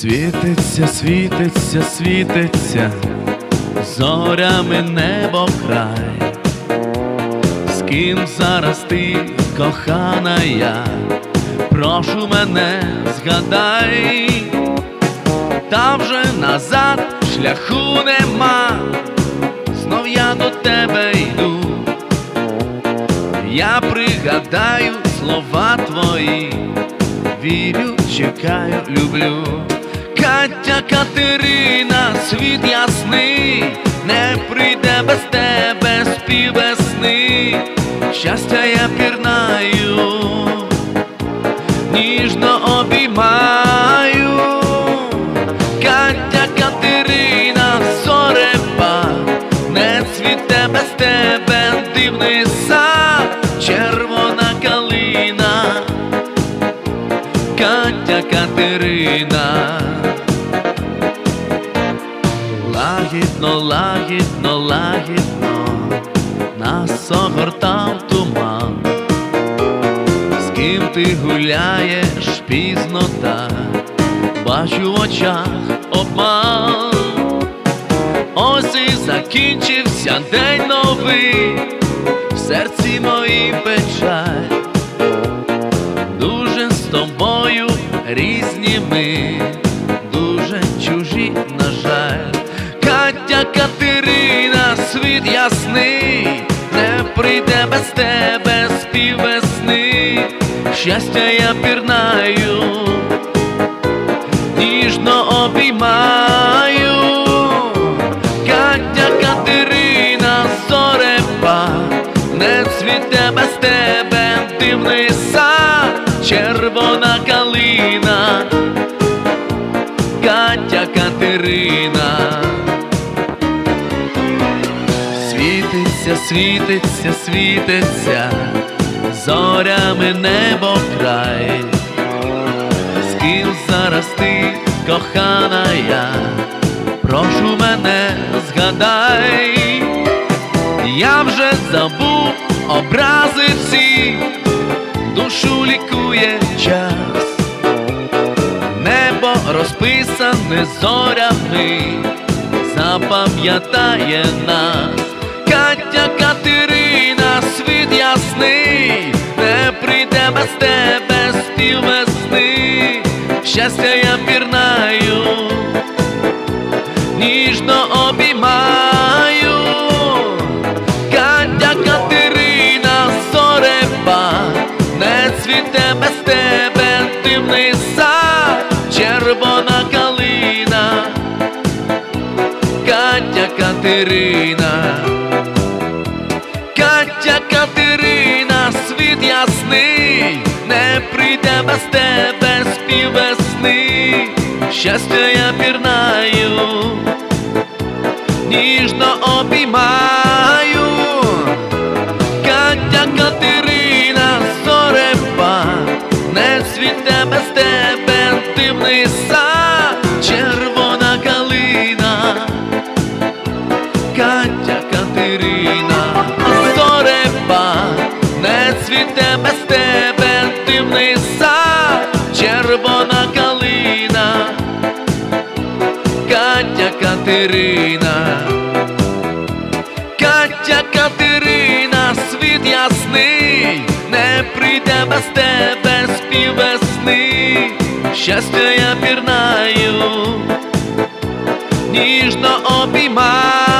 Світиться, світиться, світиться, зорями небо край. З ким зараз ти, кохана я, прошу мене, згадай, та вже назад шляху нема, знов я до тебе йду, я пригадаю слова твої, вірю, чекаю, люблю. Катя Катерина, світ ясний, не прийде без тебе спів весни, щастя я пірнаю, ніжно обіймаю, Катя Катерина, зорепа, не цвіте без тебе дивний сад, червона калина. Катя Катерина. Лагідно, лагідно, лагідно, нас огортав туман, з ким ти гуляєш пізно так, бачу в очах обман, ось і закінчився день новий, в серці моїй печаль. Дуже з тобою різні ми, ясний, не прийде без тебе співвесни, щастя я пірнаю, ніжно обіймаю, Світиться, світиться, зорями небо край, з ким зараз ти, кохана я, прошу мене, згадай, я вже забув образи всі, душу лікує час, небо розписане зорями, запам'ятає нас, Катя Катерина, світ ясний, не прийде без тебе спів весни, щастя я пірнаю, ніжно обіймаю, Катя Катерина, зорепа, не цвіте без тебе дивний сад, червона калина, Катя Катерина, без тебе спів весни, щастя я пірнаю, ніжно обіймаю, Катя Катерина, зорепа, не цвіте без тебе дивний сад, червона калина, Катя Катерина, зорепа, не цвіте без тебе Катя Катерина. Катя Катерина, світ ясний, не прийде без тебе спів весни, щастя я пірнаю, ніжно обіймаю,